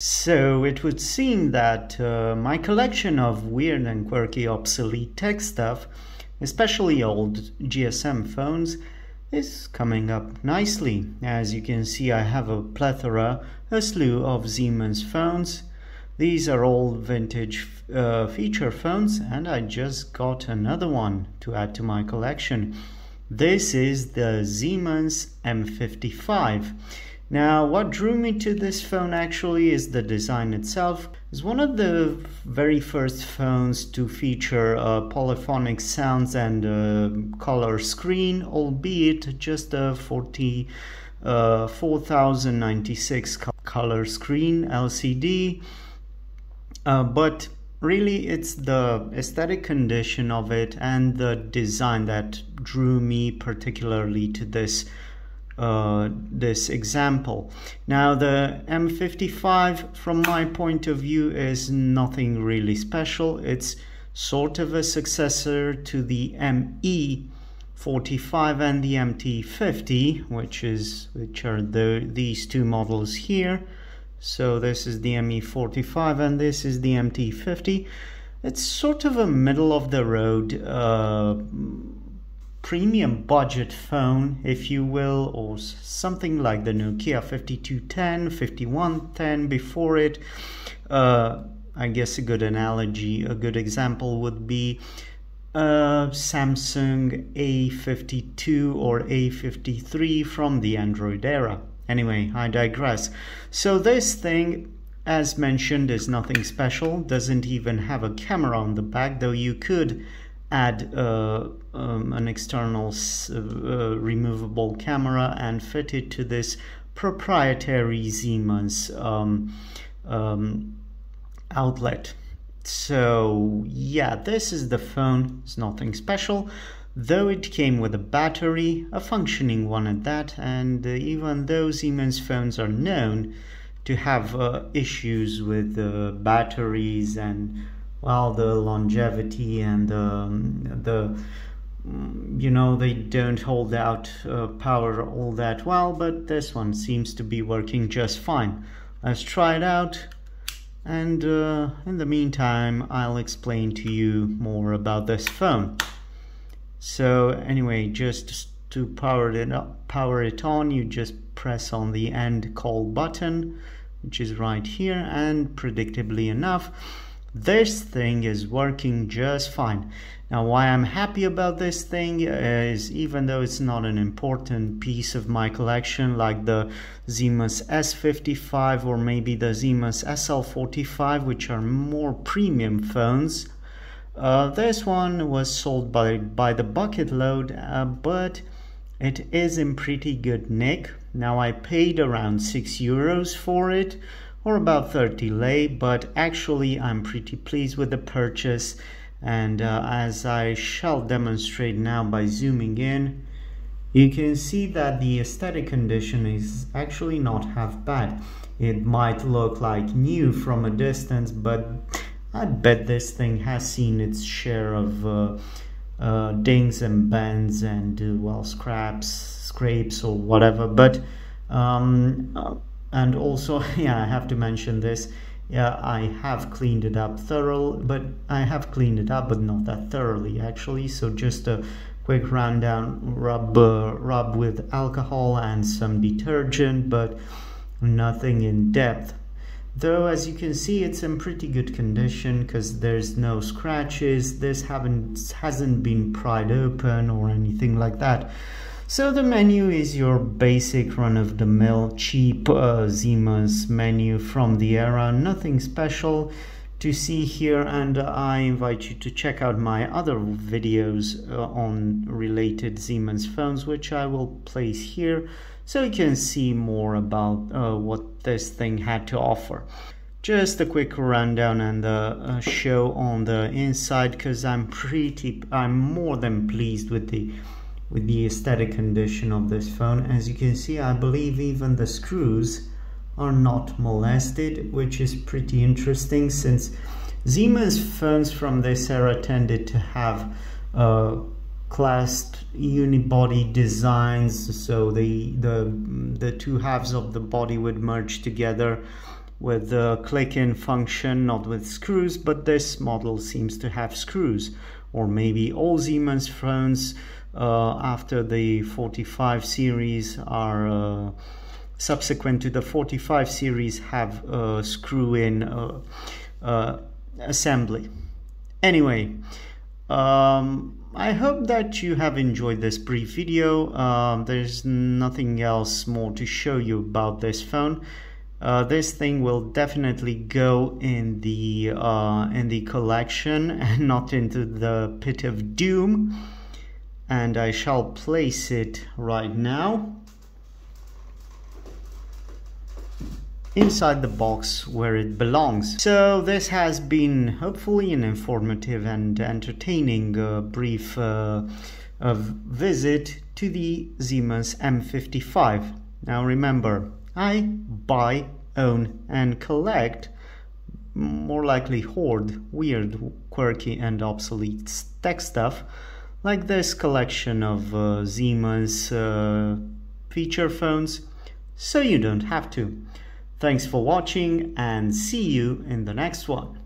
So it would seem that uh, my collection of weird and quirky obsolete tech stuff, especially old GSM phones, is coming up nicely. As you can see I have a plethora, a slew of Siemens phones. These are all vintage uh, feature phones and I just got another one to add to my collection. This is the Siemens M55. Now, what drew me to this phone actually is the design itself. It's one of the very first phones to feature uh, polyphonic sounds and uh, color screen, albeit just a 40, uh, 4096 color screen LCD. Uh, but really it's the aesthetic condition of it and the design that drew me particularly to this uh, this example. Now the M55 from my point of view is nothing really special. It's sort of a successor to the ME45 and the MT50 which is which are the these two models here. So this is the ME45 and this is the MT50. It's sort of a middle of the road uh, premium budget phone, if you will, or something like the Nokia 5210, 5110 before it. Uh, I guess a good analogy, a good example would be uh, Samsung A52 or A53 from the Android era. Anyway, I digress. So this thing as mentioned is nothing special doesn't even have a camera on the back though you could add uh, um, an external uh, removable camera and fit it to this proprietary Siemens um, um, outlet. So yeah, this is the phone. It's nothing special, though it came with a battery, a functioning one at that, and uh, even though Siemens phones are known to have uh, issues with uh, batteries and well the longevity and um, the you know they don't hold out uh, power all that well but this one seems to be working just fine. Let's try it out and uh, in the meantime I'll explain to you more about this phone. So anyway just to power it up, power it on you just press on the end call button which is right here and predictably enough this thing is working just fine. Now why I'm happy about this thing is even though it's not an important piece of my collection like the Siemens S55 or maybe the Siemens SL45 which are more premium phones uh, this one was sold by, by the bucket load uh, but it is in pretty good nick. Now I paid around 6 euros for it or about 30 lei but actually I'm pretty pleased with the purchase. And uh, as I shall demonstrate now by zooming in you can see that the aesthetic condition is actually not half bad. It might look like new from a distance but I bet this thing has seen its share of uh, uh, dings and bends and uh, well scraps scrapes or whatever. But um, and also yeah I have to mention this. Yeah I have cleaned it up thorough but I have cleaned it up but not that thoroughly actually. So just a quick rundown rub uh, rub with alcohol and some detergent but nothing in depth. Though as you can see it's in pretty good condition because there's no scratches. This haven't hasn't been pried open or anything like that so the menu is your basic run-of-the-mill cheap uh, Siemens menu from the era, nothing special to see here and I invite you to check out my other videos uh, on related Siemens phones which I will place here so you can see more about uh, what this thing had to offer. Just a quick rundown and uh, show on the inside because I'm pretty, I'm more than pleased with the with the aesthetic condition of this phone. As you can see, I believe even the screws are not molested, which is pretty interesting since Siemens phones from this era tended to have uh, classed unibody designs, so the, the, the two halves of the body would merge together with the click-in function, not with screws, but this model seems to have screws. Or maybe all Siemens phones after the 45 series are uh, subsequent to the 45 series have a screw-in uh, uh, assembly. Anyway, um, I hope that you have enjoyed this brief video. Um, there's nothing else more to show you about this phone. Uh, this thing will definitely go in the uh, in the collection and not into the pit of doom and I shall place it right now inside the box where it belongs. So this has been hopefully an informative and entertaining uh, brief uh, visit to the Siemens M55. Now remember, I buy, own and collect, more likely hoard, weird, quirky and obsolete tech stuff like this collection of uh, Siemens uh, feature phones so you don't have to. Thanks for watching and see you in the next one.